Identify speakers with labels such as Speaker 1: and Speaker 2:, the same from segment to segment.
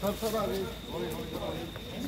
Speaker 1: Sir sir ਆ ਗਏ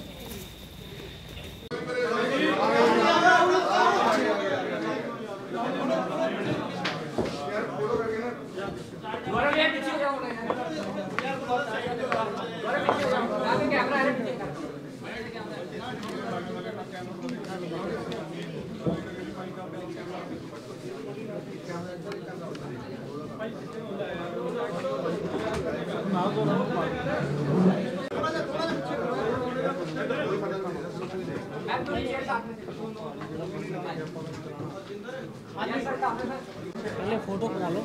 Speaker 2: पहले फ़ोटो करा लो।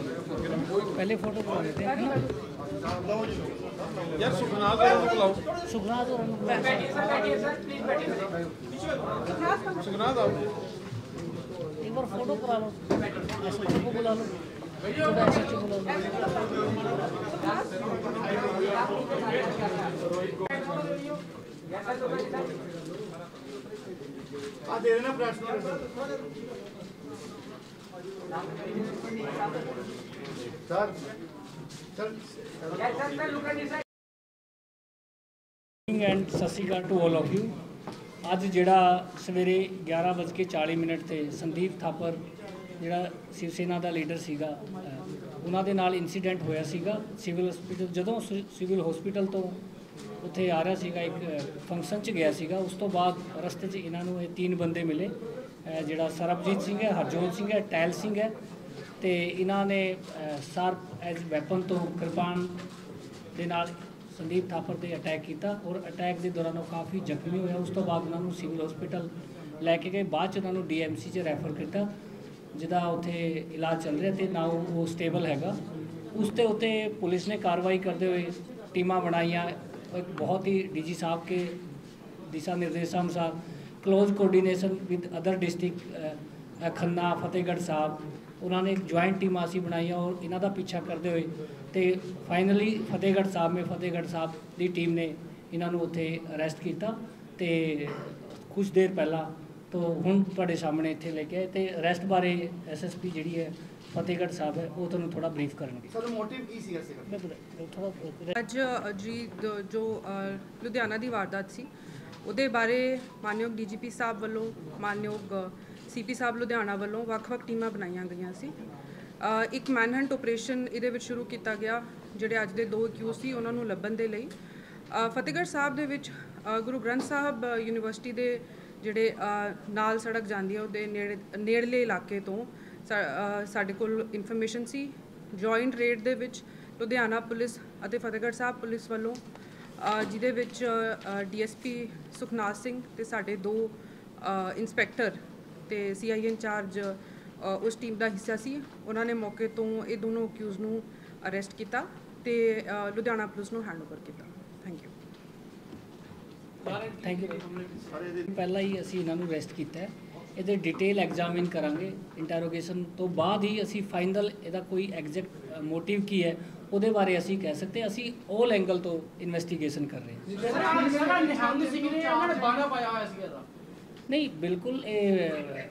Speaker 2: पहले फ़ोटो करा लेते हैं। यार
Speaker 1: सुखनाथ और अनुक लाओ।
Speaker 2: सुखनाथ और अनुक
Speaker 1: बैठिए सर बैठिए सर प्लीज़ बैठिए सुखनाथ आओ।
Speaker 2: एक बार फ़ोटो करा लो। ऐसे बुला लो। ऐसे बुला लो।
Speaker 1: ਆ ਦੇ ਦੇਣਾ ਪ੍ਰੈਸ ਨੂੰ। ਸਰ ਸਰ
Speaker 2: ਐਂਡ ਸਤਿ ਸ਼੍ਰੀ ਅਕਾਲ ਟੂ ਆਲ ਆਫ ਯੂ ਅੱਜ ਜਿਹੜਾ ਸਵੇਰੇ 11:40 ਮਿੰਟ ਤੇ ਸੰਦੀਪ ਥਾਪਰ, ਜਿਹੜਾ ਸ਼ਿਵ ਸੈਨਾ ਦਾ ਲੀਡਰ ਸੀਗਾ ਉਹਨਾਂ ਦੇ ਨਾਲ ਇਨਸੀਡੈਂਟ ਹੋਇਆ ਸੀਗਾ। ਸਿਵਲ ਹਸਪੀਟਲ ਜਦੋਂ ਸਿ- ਸਿਵਲ ਹਸਪੀਟਲ ਤੋਂ ਉੱਥੇ ਆ ਰਿਹਾ ਸੀਗਾ, ਇੱਕ ਫੰਕਸ਼ਨ 'ਚ ਗਿਆ ਸੀਗਾ, ਉਸ ਤੋਂ ਬਾਅਦ ਰਸਤੇ 'ਚ ਇਹਨਾਂ ਨੂੰ ਇਹ ਤਿੰਨ ਬੰਦੇ ਮਿਲੇ। ਜਿਹੜਾ ਸਰਬਜੀਤ ਸਿੰਘ ਹੈ, ਹਰਜੋਤ ਸਿੰਘ ਹੈ, ਟੈਲ ਸਿੰਘ ਹੈ ਤੇ ਇਹਨਾਂ ਨੇ ਸਾਰਪ ਐਜ਼ ਵੈਪਨ ਤੋਂ ਕਿਰਪਾਨ ਦੇ ਨਾਲ ਸੰਦੀਪ ਥਾਪਰ ਤੇ ਅਟੈਕ ਕੀਤਾ ਔਰ ਅਟੈਕ ਦੇ ਦੌਰਾਨ ਉਹ ਕਾਫੀ ਜ਼ਖਮੀ ਹੋਇਆ। ਉਸ ਤੋਂ ਬਾਅਦ ਉਹਨਾਂ ਨੂੰ ਸਿਵਲ ਹਸਪੀਟਲ ਲੈ ਕੇ ਗਏ। ਬਾਅਦ ਚ ਉਹਨਾਂ ਨੂੰ ਡੀਐਮਸੀ 'ਚ ਰੈਫਰ ਕੀਤਾ। ਜਿਹਦਾ ਉੱਥੇ ਇਲਾਜ ਚੱਲ ਰਿਹਾ ਤੇ ਨਾ ਉਹ ਸਟੇਬਲ ਹੈਗਾ। ਉਸ ਤੇ ਉੱਤੇ ਪੁਲਿਸ ਨੇ ਕਾਰਵਾਈ ਕਰਦੇ ਹੋਏ ਟੀਮਾਂ ਬਣਾਈਆਂ। ਇੱਕ ਬਹੁਤ ਹੀ ਡੀਜੀ ਸਾਹਿਬ ਕੇ ਦਿਸ਼ਾ ਨਿਰਦੇਸ਼ਾਂ ਅਨੁਸਾਰ close coordination with other district Khanna, Fatehgarh Sahib, ਉਹਨਾਂ ਨੇ ਜੁਆਇੰਟ ਟੀਮਾਂ ਅਸੀਂ ਬਣਾਈਆਂ ਔਰ ਇਹਨਾਂ ਦਾ ਪਿੱਛਾ ਕਰਦੇ ਹੋਏ ਤੇ ਫਾਈਨਲੀ ਫਤਿਹਗੜ੍ਹ ਸਾਹਿਬ ਮੇ ਫਤਿਹਗੜ੍ਹ ਸਾਹਿਬ ਦੀ ਟੀਮ ਨੇ ਇਹਨਾਂ ਨੂੰ ਉੱਥੇ ਅਰੈਸਟ ਕੀਤਾ ਤੇ ਕੁਝ ਦੇਰ ਪਹਿਲਾਂ ਤੋਂ ਹੁਣ ਤੁਹਾਡੇ ਸਾਹਮਣੇ ਇੱਥੇ ਲੈ ਕੇ ਆਏ ਤੇ ਅਰੈਸਟ ਬਾਰੇ ਐਸਐਸਪੀ ਜਿਹੜੀ ਹੈ ਫਤਿਹਗੜ੍ਹ ਸਾਹਿਬ ਹੈ ਉਹ ਤੁਹਾਨੂੰ ਥੋੜਾ ਬਰੀਫ ਕਰਨਗੇ।
Speaker 1: ਸਰ ਮੋਟਿਵ ਕੀ ਸੀ
Speaker 2: ਥੋੜਾ
Speaker 3: ਅੱਜ ਜੀ ਜੋ ਲੁਧਿਆਣਾ ਦੀ ਵਾਰਦਾਤ ਸੀ ਉਹਦੇ ਬਾਰੇ ਮਾਨਯੋਗ ਡੀਜੀਪੀ ਸਾਹਿਬ ਵੱਲੋਂ ਮਾਨਯੋਗ ਸੀਪੀ ਸਾਹਿਬ ਲੁਧਿਆਣਾ ਵੱਲੋਂ ਵੱਖ-ਵੱਖ ਟੀਮਾਂ ਬਣਾਈਆਂ ਗਈਆਂ ਸੀ। ਇੱਕ ਮੈਨਹੰਟ ਆਪਰੇਸ਼ਨ ਇਹਦੇ ਵਿੱਚ ਸ਼ੁਰੂ ਕੀਤਾ ਗਿਆ ਜਿਹੜੇ ਅੱਜ ਦੇ ਦੋ ਅਕਿਊਜ਼ ਸੀ ਉਹਨਾਂ ਨੂੰ ਲੱਭਣ ਦੇ ਲਈ। ਫਤਿਹਗੜ੍ਹ ਸਾਹਿਬ ਦੇ ਵਿੱਚ ਗੁਰੂ ਗ੍ਰੰਥ ਸਾਹਿਬ ਯੂਨੀਵਰਸਿਟੀ ਦੇ ਜਿਹੜੇ ਨਾਲ ਸੜਕ ਜਾਂਦੀ ਹੈ ਉਹਦੇ ਨੇੜੇ ਨੇੜਲੇ ਇਲਾਕੇ ਤੋਂ ਸਾਡੇ ਕੋਲ ਇਨਫੋਰਮੇਸ਼ਨ ਸੀ ਜੁਆਇੰਟ ਰੇਡ ਦੇ ਵਿੱਚ ਲੁਧਿਆਣਾ ਪੁਲਿਸ ਅਤੇ ਫਤਿਹਗੜ੍ਹ ਸਾਹਿਬ ਪੁਲਿਸ ਵੱਲੋਂ ਜਿਹਦੇ ਵਿੱਚ ਡੀਐਸਪੀ ਸੁਖਨਾਥ ਸਿੰਘ ਤੇ ਸਾਡੇ ਦੋ ਅ, ਇੰਸਪੈਕਟਰ ਤੇ ਸੀਆਈ ਇੰਚਾਰਜ ਉਸ ਟੀਮ ਦਾ ਹਿੱਸਾ ਸੀ। ਉਹਨਾਂ ਨੇ ਮੌਕੇ ਤੋਂ ਇਹ ਦੋਨੋਂ ਅਕਿਊਜ਼ ਨੂੰ ਅਰੈਸਟ ਕੀਤਾ ਤੇ ਲੁਧਿਆਣਾ ਪੁਲਿਸ ਨੂੰ ਹੈਂਡਓਵਰ ਕੀਤਾ। Thank you.
Speaker 2: ਥੈਂਕ ਯੂ ਪਹਿਲਾਂ ਹੀ ਅਸੀਂ ਇਹਨਾਂ ਨੂੰ ਰੈਸਟ ਕੀਤਾ ਹੈ। ਇਹਦੇ ਡਿਟੇਲ ਐਗਜ਼ਾਮਿਨ ਕਰਾਂਗੇ। ਇੰਟਰੋਗੇਸ਼ਨ ਤੋਂ ਬਾਅਦ ਹੀ ਅਸੀਂ ਫਾਈਨਲ ਇਹਦਾ ਕੋਈ ਐਗਜ਼ੈਕਟ ਮੋਟਿਵ ਕੀ ਹੈ, ਉਹਦੇ ਬਾਰੇ ਅਸੀਂ ਕਹਿ ਸਕਦੇ ਅਸੀਂ 올 ਐਂਗਲ ਤੋਂ ਇਨਵੈਸਟੀਗੇਸ਼ਨ ਕਰ ਰਹੇ ਹਾਂ। ਨਹੀਂ ਬਿਲਕੁਲ ਇਹ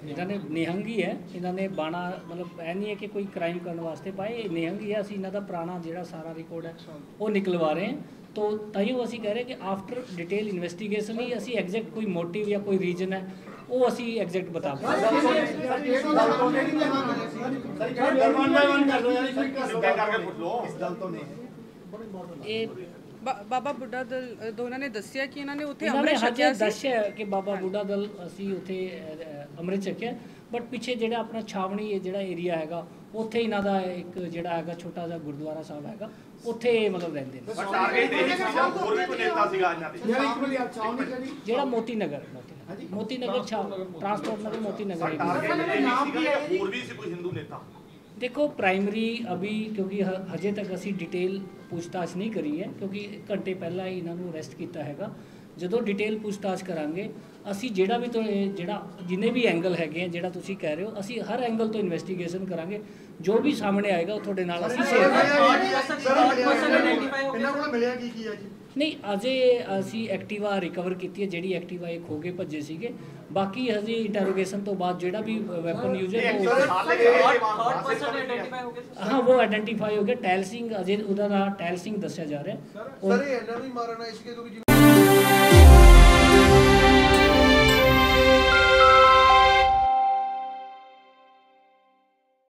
Speaker 2: ਇਹਨਾਂ ਨੇ ਨਿਹੰਗ ਹੀ ਇਹਨਾਂ ਨੇ ਬਾਣਾ ਮਤਲਬ ਇਹ ਨਹੀਂ ਹੈ ਕਿ ਕੋਈ ਕ੍ਰਾਈਮ ਕਰਨ ਵਾਸਤੇ ਪਾਏ ਇਹ ਨਿਹੰਗ ਹੀ ਅਸੀਂ ਇਹਨਾਂ ਦਾ ਪੁਰਾਣਾ ਜਿਹੜਾ ਸਾਰਾ ਰਿਕਾਰਡ ਹੈ ਉਹ ਨਿਕਲਵਾ ਰਹੇ ਹਾਂ ਤੋ ਤਾਈਓ ਅਸੀਂ ਕਹਿ ਰਹੇ ਕਿ ਆਫਟਰ ਡਿਟੇਲ ਇਨਵੈਸਟੀਗੇਸ਼ਨ ਹੀ ਅਸੀਂ ਐਗਜ਼ੈਕਟ ਕੋਈ ਮੋਟਿਵ ਜਾਂ ਕੋਈ ਰੀਜਨ ਹੈ ਉਹ ਅਸੀਂ ਐਗਜ਼ੈਕਟ ਬਤਾ ਪਾਵਾਂਗੇ
Speaker 1: ਇਸ ਦਲ ਤੋਂ ਨਹੀਂ
Speaker 2: ਇਹ
Speaker 3: ਬਾਬਾ ਬੁੱਢਾ ਦਲ ਦੋਨਾਂ ਨੇ ਦੱਸਿਆ ਕਿ ਇਹਨਾਂ ਨੇ ਉੱਥੇ ਅੰਮ੍ਰਿਤ ਛਕਿਆ ਸੀ।
Speaker 2: ਦੱਸਿਆ ਕਿ ਬਾਬਾ ਬੁੱਢਾ ਦਲ ਅਸੀਂ ਉੱਥੇ ਅੰਮ੍ਰਿਤ ਛਕਿਆ। ਬਟ ਪਿੱਛੇ ਜਿਹੜਾ ਆਪਣਾ ਛਾਵਣੀ ਇਹ ਜਿਹੜਾ ਏਰੀਆ ਹੈਗਾ ਉੱਥੇ ਇਹਨਾਂ ਦਾ ਇੱਕ ਜਿਹੜਾ ਹੈਗਾ ਛੋਟਾ ਜਿਹਾ ਗੁਰਦੁਆਰਾ ਸਾਹਿਬ ਹੈਗਾ ਉੱਥੇ ਮਤਲਬ ਰਹਿੰਦੇ ਨੇ।
Speaker 4: ਟਾਰਗੇਟ ਇਹ ਸੀਗਾ ਹੋਰ ਵੀ ਕੋਈ ਨੇਤਾ ਸੀਗਾ ਇਹਨਾਂ ਦੇ।
Speaker 2: ਜਿਹੜਾ ਮੋਤੀ ਨਗਰ ਮੋਤੀ ਨਗਰ ਮੋਤੀ ਨਗਰ ਛਾ ਟਰਾਂਸਪੋਰਟ ਨਗਰ ਮੋਤੀ ਨਗਰ।
Speaker 4: ਟਾਰਗੇਟ ਹੋਰ ਵੀ ਸੀ ਕੋਈ ਹਿੰਦੂ ਨੇਤਾ।
Speaker 2: ਦੇਖੋ ਪ੍ਰਾਇਮਰੀ ਅਭੀ ਕਿਉਂਕਿ ਹਜੇ ਤੱਕ ਅਸੀਂ ਡਿਟੇਲ ਪੁੱਛਤਾਛ ਨਹੀਂ ਕਰੀ ਹੈ ਕਿਉਂਕਿ ਘੰਟੇ ਪਹਿਲਾਂ ਹੀ ਇਹਨਾਂ ਨੂੰ ਅਰੈਸਟ ਕੀਤਾ ਹੈਗਾ। ਜਦੋਂ ਡਿਟੇਲ ਪੁੱਛਤਾਛ ਕਰਾਂਗੇ ਅਸੀਂ ਜਿਹੜਾ ਵੀ ਜਿਹੜਾ ਜਿੰਨੇ ਵੀ ਐਂਗਲ ਹੈਗੇ ਆ ਜਿਹੜਾ ਤੁਸੀਂ ਕਹਿ ਰਹੇ ਹੋ ਅਸੀਂ ਹਰ ਐਂਗਲ ਤੋਂ ਇਨਵੈਸਟੀਗੇਸ਼ਨ ਕਰਾਂਗੇ। ਜੋ ਵੀ ਸਾਹਮਣੇ ਆਏਗਾ ਉਹ ਤੁਹਾਡੇ ਨਾਲ ਅਸੀਂ ਸ਼ੇਅਰ ਕਰਾਂਗੇ
Speaker 1: ਇਹਨਾਂ ਕੋਲ ਮਿਲਿਆ ਕੀ ਕੀ ਹੈ ਜੀ?
Speaker 2: ਨਹੀਂ ਅਜੇ ਅਸੀਂ ਐਕਟਿਵਾ ਰਿਕਵਰ ਕੀਤੀ ਹੈ ਜਿਹੜੀ ਐਕਟਿਵਾ ਇਹ ਖੋ ਕੇ ਭੱਜੇ ਸੀਗੇ। ਬਾਕੀ ਹਜੇ ਇੰਟਰੋਗੇਸ਼ਨ ਤੋਂ ਬਾਅਦ ਜਿਹੜਾ ਵੀ ਵੈਪਨ ਯੂਜ਼ ਹੈ ਉਹ ਹਾਂ ਉਹ ਆਇਡੈਂਟੀਫਾਈ ਹੋ ਗਿਆ। ਟੈਲ ਸਿੰਘ ਅਜੇ ਉਹਦਾ ਨਾਮ ਟੈਲ ਸਿੰਘ ਦੱਸਿਆ ਜਾ ਰਿਹਾ।
Speaker 5: ਸਰ ਇਹ ਇਹਨਾਂ ਨੂੰ ਹੀ ਮਾਰਨ ਸੀਗੇ ਕਿਉਂਕਿ